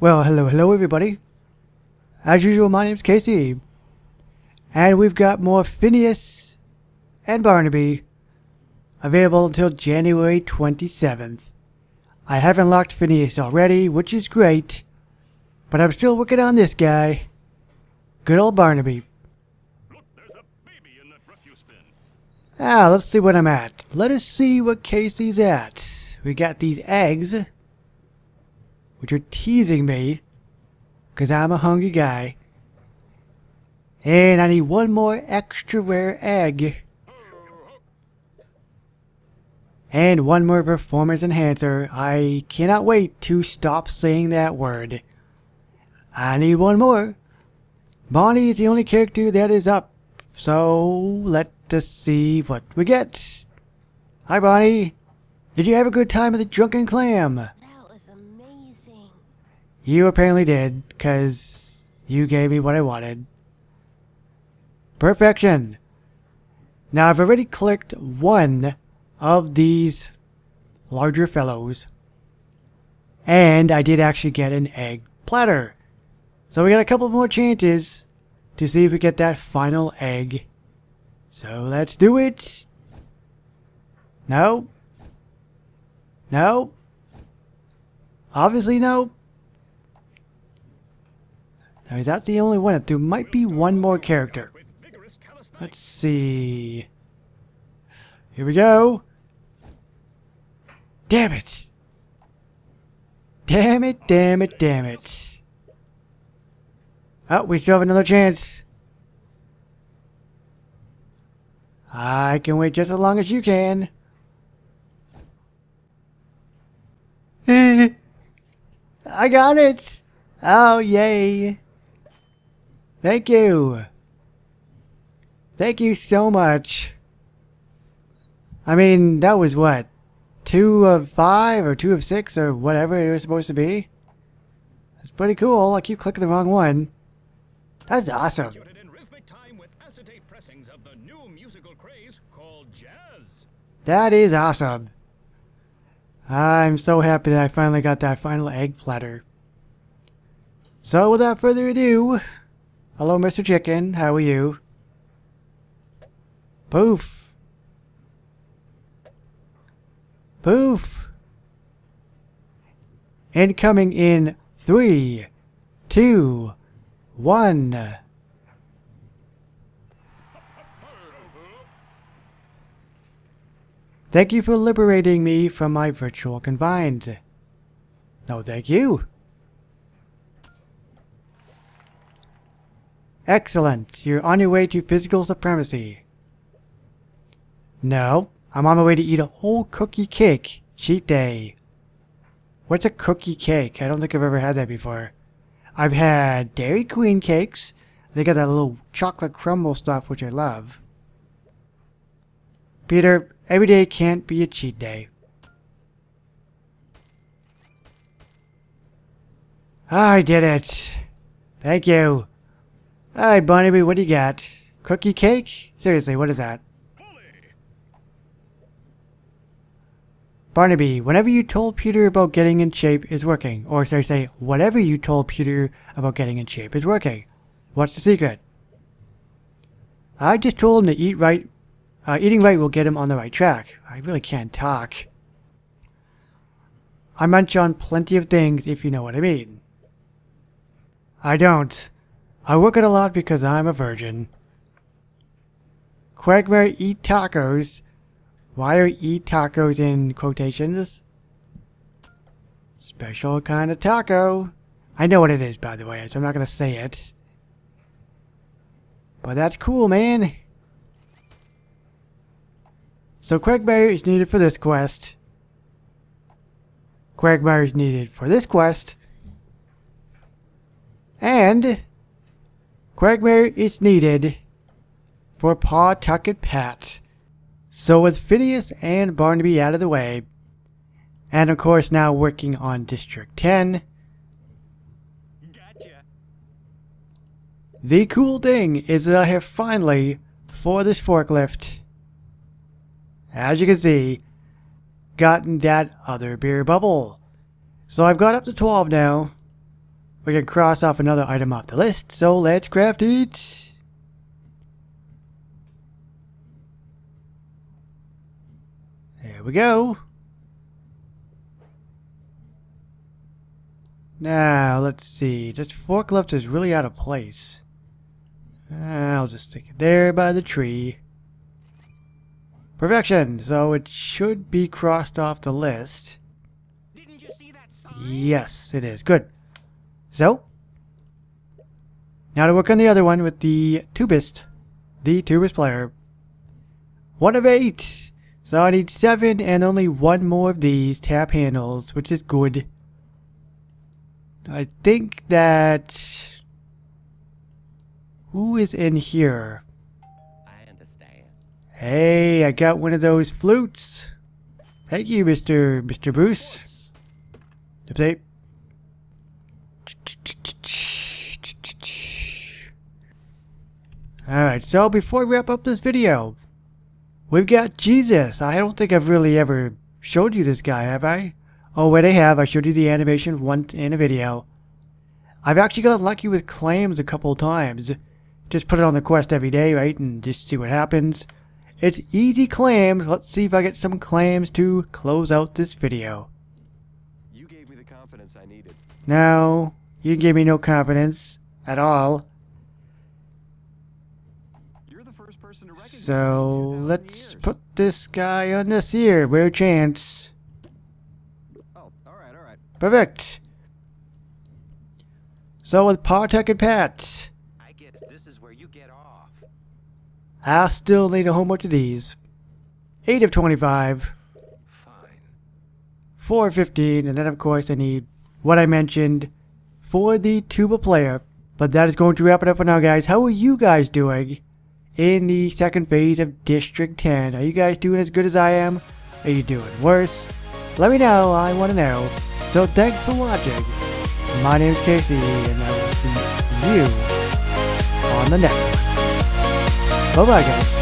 Well, hello, hello, everybody. As usual, my name's KC. And we've got more Phineas and Barnaby available until January 27th. I haven't locked Phineas already, which is great. But I'm still working on this guy. Good old Barnaby. Look. Ah, let's see what I'm at. Let us see what KC's at. We got these eggs, which are teasing me, because I'm a hungry guy. And I need one more extra rare egg. And one more performance enhancer. I cannot wait to stop saying that word. I need one more. Bonnie is the only character that is up. So let us see what we get. Hi Bonnie. Did you have a good time at the Drunken Clam? You apparently did, because you gave me what I wanted. Perfection. Now I've already clicked one of these larger fellows. And I did actually get an egg platter. So we got a couple more chances to see if we get that final egg. So let's do it. No. No. Obviously no. Now is that the only one? There might be one more character. Let's see. Here we go. Damn it. Damn it, damn it, damn it. Oh, we still have another chance. I can wait just as long as you can. I got it. Oh, yay. Thank you. Thank you so much. I mean, that was what? Two of five or two of six or whatever it was supposed to be? That's pretty cool. I keep clicking the wrong one. That's awesome. In rhythmic time with acetate pressings of the new musical craze called jazz. That is awesome. I'm so happy that I finally got that final egg platter. So without further ado, hello Mr. Chicken, how are you? Poof. Poof. And coming in three, two, one. Thank you for liberating me from my virtual confines. No, thank you. Excellent. You're on your way to physical supremacy. No, I'm on my way to eat a whole cookie cake. Cheat day. What's a cookie cake? I don't think I've ever had that before. I've had Dairy Queen cakes. They got that little chocolate crumble stuff, which I love. Peter, every day can't be a cheat day. Ah, I did it. Thank you. Hi, Barnaby, what do you got? Cookie cake? Seriously, what is that? Barnaby, whenever you told Peter about getting in shape is working. Or should I say, whatever you told Peter about getting in shape is working. What's the secret? I just told him to eat right. Uh, eating right will get him on the right track. I really can't talk. I munch on plenty of things if you know what I mean. I don't. I work it a lot because I'm a virgin. Quagmire eat tacos. Why are eat tacos in quotations? Special kind of taco. I know what it is, by the way, so I'm not going to say it. But that's cool, man. So Quagmire is needed for this quest. Quagmire is needed for this quest. And Quagmire is needed for Pawtucket Pat. So with Phineas and Barnaby out of the way, and of course now working on District 10, Gotcha. the cool thing is that I have finally, for this forklift, as you can see, gotten that other beer bubble. So I've got up to 12 now, we can cross off another item off the list. So let's craft it. There we go. Now, let's see. This forklift is really out of place. Uh, I'll just stick it there by the tree. Perfection! So it should be crossed off the list. Didn't you see that sign? Yes, it is. Good. So, now to work on the other one with the tubist. The tubist player. One of eight! So I need seven and only one more of these tap handles, which is good. I think that... Who is in here? I understand. Hey, I got one of those flutes. Thank you, Mr. Mr. Bruce. Update. Alright, so before we wrap up this video, we've got Jesus. I don't think I've really ever showed you this guy, have I? Oh, wait, I have. I showed you the animation once in a video. I've actually gotten lucky with claims a couple times. Just put it on the quest every day, right, and just see what happens. It's easy claims. Let's see if I get some claims to close out this video. You gave me the confidence I needed. No, you gave me no confidence at all. You're the first person to recognize So me in 2,000 let's put this guy on this here. Rare chance. Oh, all right, all right. Perfect. So with Pawtucket Pat, I guess this is where you get off. I still need a whole bunch of these. 8 of 25, Fine. 4 of 15, and then of course I need what I mentioned for the tuba player. But that is going to wrap it up for now guys. How are you guys doing in the second phase of District 10? Are you guys doing as good as I am? Are you doing worse? Let me know, I want to know. So thanks for watching. My name is KC, and I will see you on the next one. Bye bye guys.